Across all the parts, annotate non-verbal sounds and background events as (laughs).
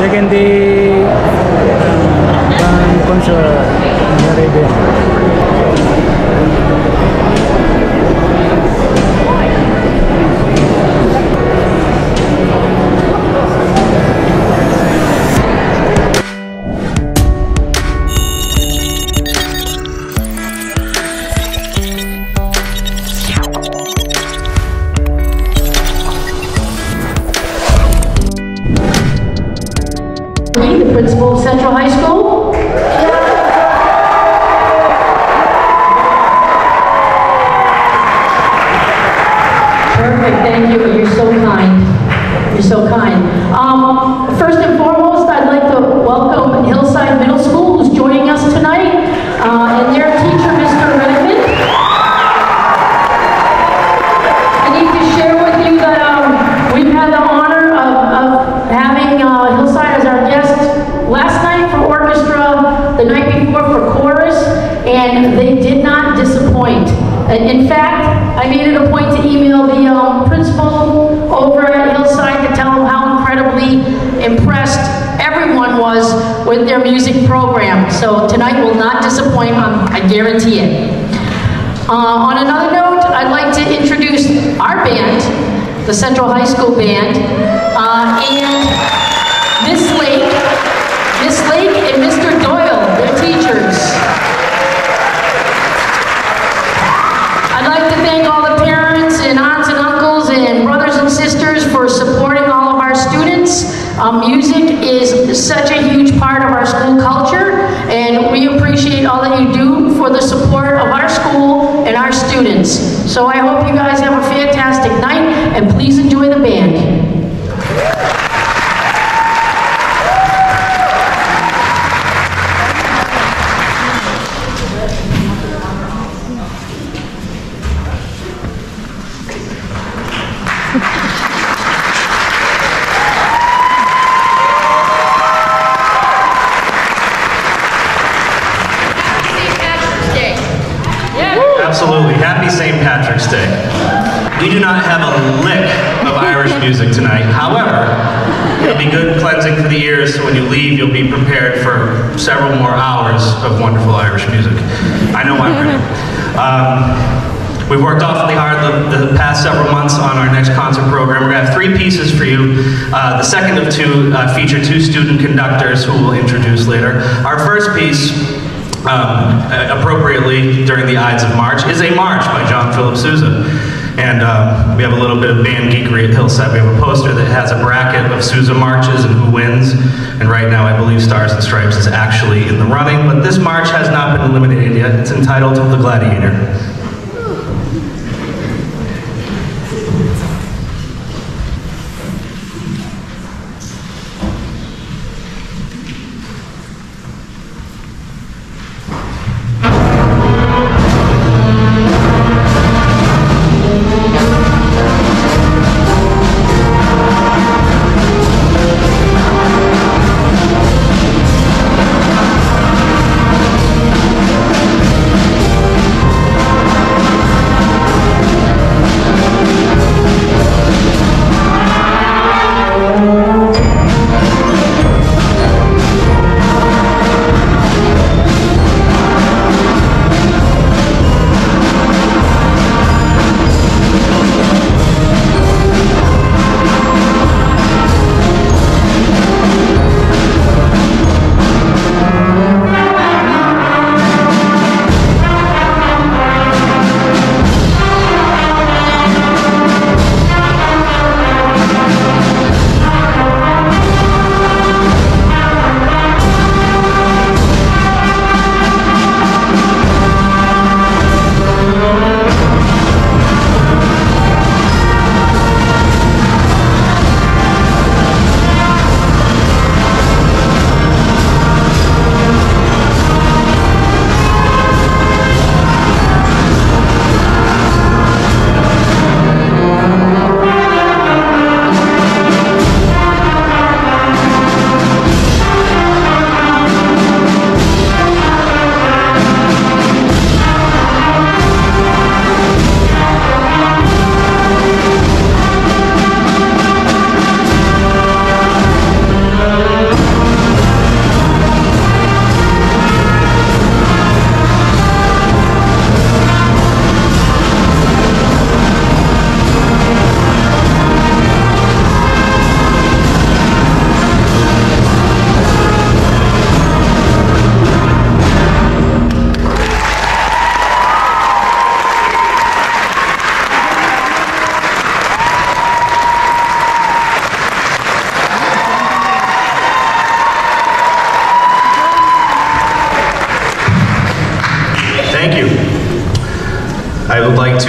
second day uh, band concert in Arabia. Thank you, you're so kind. You're so kind. Um, First and foremost, I'd like to welcome Hillside Middle School, who's joining us tonight, uh, and their teacher, Mr. Redmond. I need to share with you that um, we've had the honor of, of having uh, Hillside as our guest last night for orchestra, the night before for chorus, and they did not disappoint. In fact, I made it a point to email the with their music program. So tonight will not disappoint, I guarantee it. Uh, on another note, I'd like to introduce our band, the Central High School Band, uh, and Miss Lake, Miss Lake and Mr. Doyle, their teachers. I'd like to thank all the parents and aunts and uncles and brothers and sisters for supporting all of our students. Um, music is such a huge part of our school culture, and we appreciate all that you do for the support of our school and our students. So I hope you guys have a fantastic night, and please enjoy the band. Happy St. Patrick's Day. We do not have a lick of Irish music tonight. However, it'll be good cleansing for the ears, so when you leave, you'll be prepared for several more hours of wonderful Irish music. I know I'm ready. Um, we've worked awfully hard the, the past several months on our next concert program. We're going to have three pieces for you. Uh, the second of two uh, feature two student conductors who we'll introduce later. Our first piece um, uh, appropriately during the Ides of March, is a march by John Philip Sousa. And um, we have a little bit of band geekery at Hillside. We have a poster that has a bracket of Sousa marches and who wins. And right now, I believe Stars and Stripes is actually in the running. But this march has not been eliminated yet. It's entitled The Gladiator.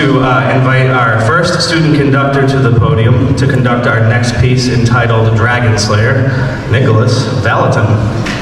To uh, invite our first student conductor to the podium to conduct our next piece entitled Dragon Slayer, Nicholas Valentin.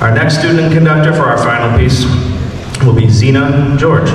Our next student conductor for our final piece will be Zena George.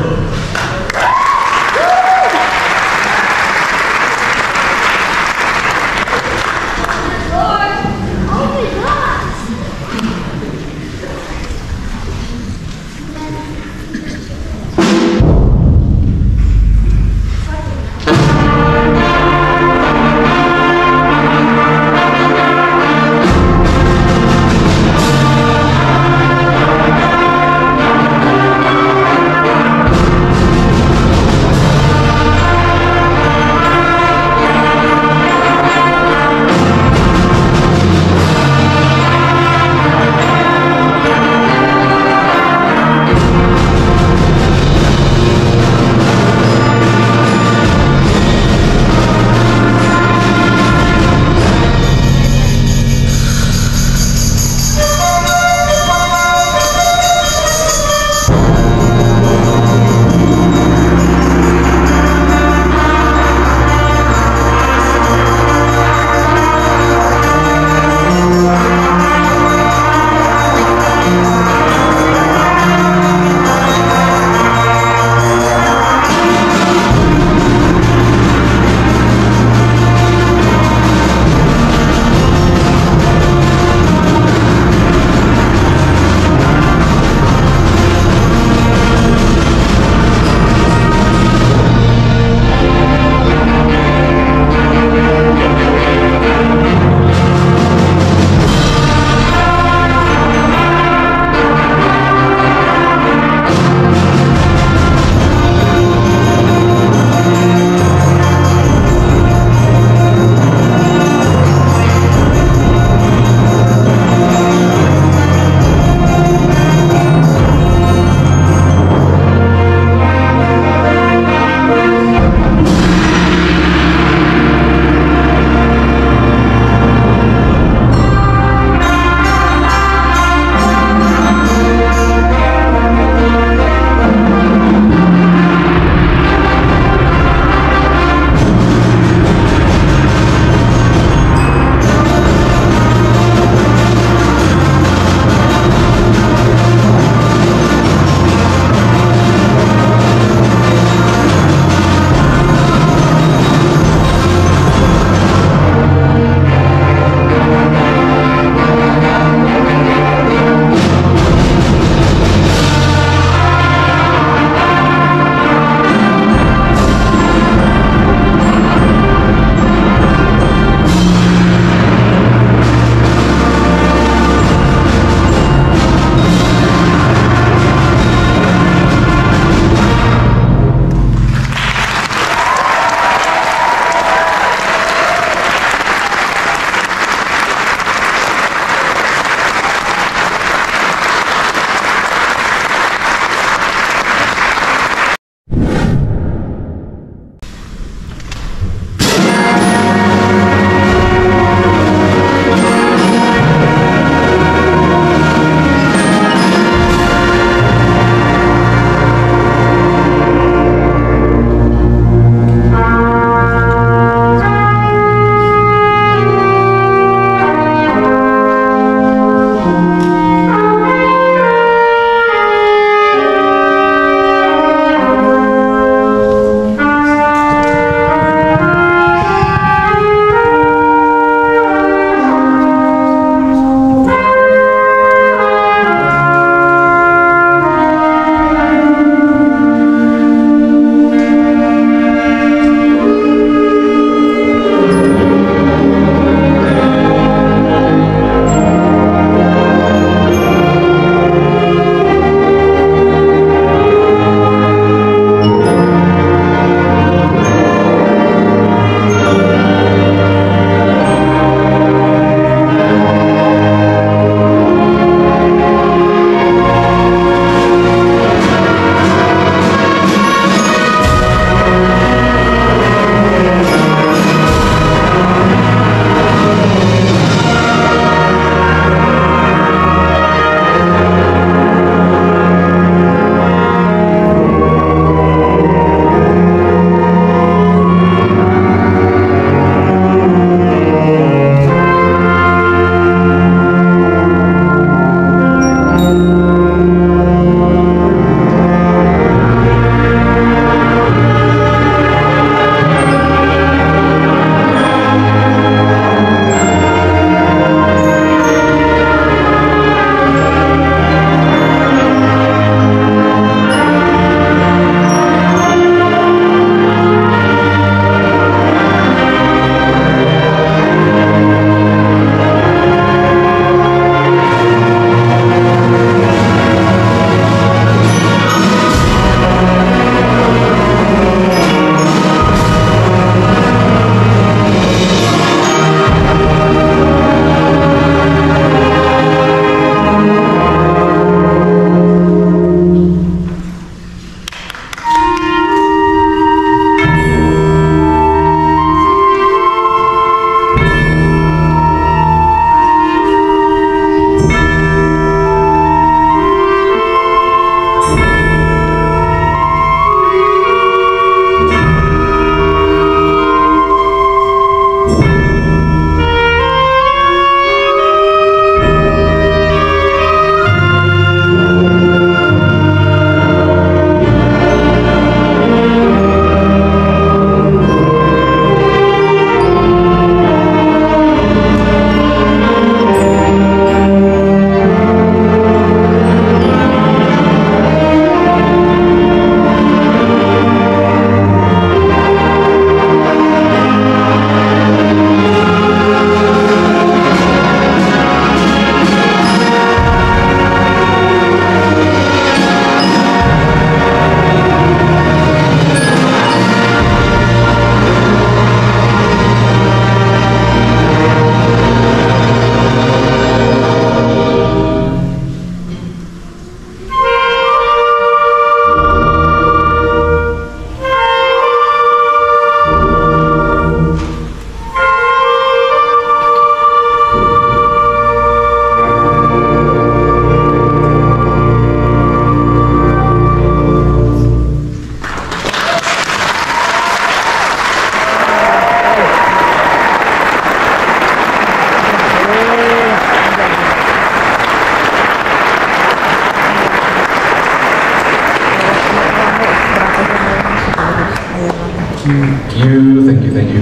Thank you, thank you.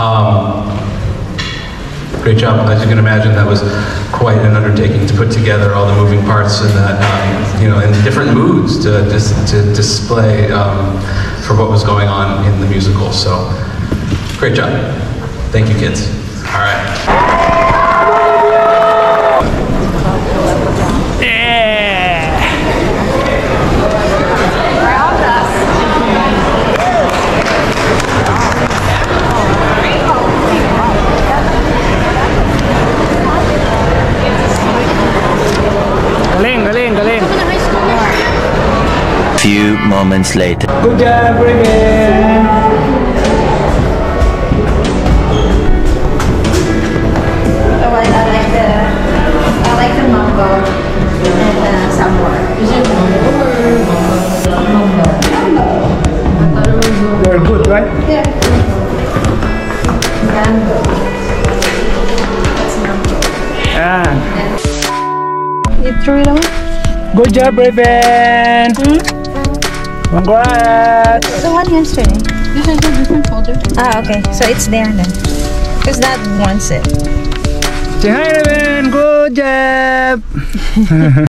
Um, great job. As you can imagine, that was quite an undertaking to put together all the moving parts and that, um, you know, in different moods to, dis- to display um, for what was going on in the musical. So, great job. Thank you, kids. All right. Few moments later. Good job, Raven! Oh, I, I like the I like the mango and uh, some more. Is it mango or You're good, right? Yeah. Mango. That's mango. Yan. You threw it away? Good job, Raven! Congrats! The one yesterday. This is a different folder. Ah, okay. So it's there then. Because that wants it. Say hi, Raven! Good job! (laughs)